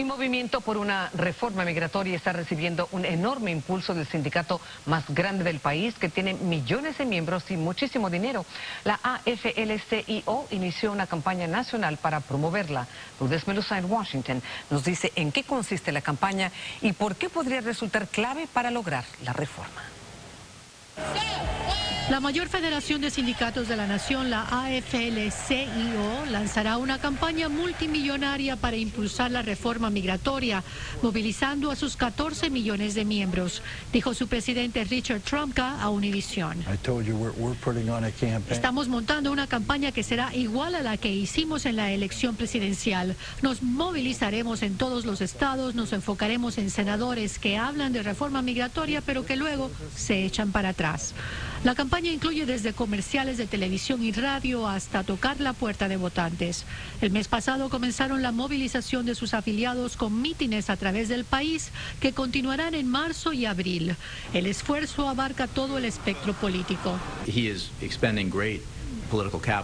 El movimiento por una reforma migratoria está recibiendo un enorme impulso del sindicato más grande del país que tiene millones de miembros y muchísimo dinero. La AFL-CIO inició una campaña nacional para promoverla. Lourdes Melusa en Washington nos dice en qué consiste la campaña y por qué podría resultar clave para lograr la reforma. La mayor federación de sindicatos de la nación, la AFL-CIO, lanzará una campaña multimillonaria para impulsar la reforma migratoria, movilizando a sus 14 millones de miembros, dijo su presidente Richard Trumka a Univision. Estamos montando una campaña que será igual a la que hicimos en la elección presidencial. Nos movilizaremos en todos los estados, nos enfocaremos en senadores que hablan de reforma migratoria, pero que luego se echan para atrás. La campaña incluye desde comerciales de televisión y radio hasta tocar la puerta de votantes. El mes pasado comenzaron la movilización de sus afiliados con mítines a través del país que continuarán en marzo y abril. El esfuerzo abarca todo el espectro político.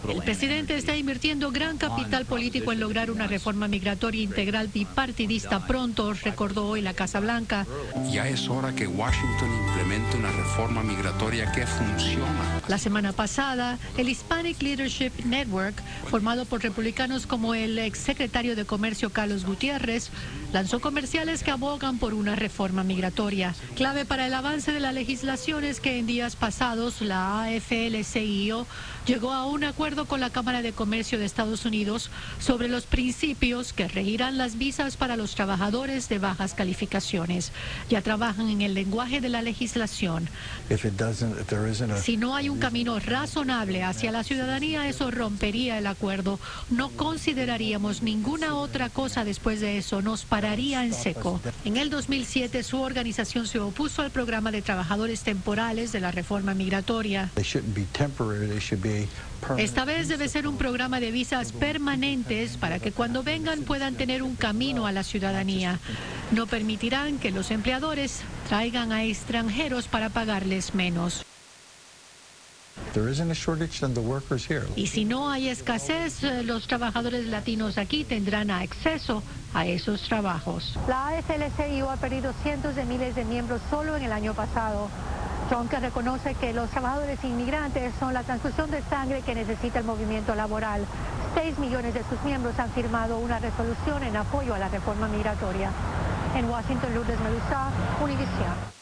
El presidente está invirtiendo gran capital político en lograr una reforma migratoria integral bipartidista pronto, recordó hoy la Casa Blanca. Ya es hora que Washington implemente una reforma migratoria que funcione. La semana pasada, el Hispanic Leadership Network, formado por republicanos como el exsecretario de Comercio Carlos Gutiérrez, lanzó comerciales que abogan por una reforma migratoria. Clave para el avance de la legislación es que en días pasados la AFL-CIO llegó a un acuerdo con la Cámara de Comercio de Estados Unidos sobre los principios que regirán las visas para los trabajadores de bajas calificaciones. Ya trabajan en el lenguaje de la legislación. Si no hay un camino razonable hacia la ciudadanía, eso rompería el acuerdo. No consideraríamos ninguna otra cosa después de eso. Nos pararía en seco. En el 2007, su organización se opuso al programa de trabajadores temporales de la reforma migratoria. Esta vez debe ser un programa de visas permanentes para que cuando vengan puedan tener un camino a la ciudadanía. No permitirán que los empleadores traigan a extranjeros para pagarles menos. Y si no hay escasez, eh, los trabajadores latinos aquí tendrán acceso a esos trabajos. La AFL-CIO ha perdido cientos de miles de miembros solo en el año pasado. que reconoce que los trabajadores inmigrantes son la transfusión de sangre que necesita el movimiento laboral. Seis millones de sus miembros han firmado una resolución en apoyo a la reforma migratoria. En Washington, Lourdes Medusa, Univision.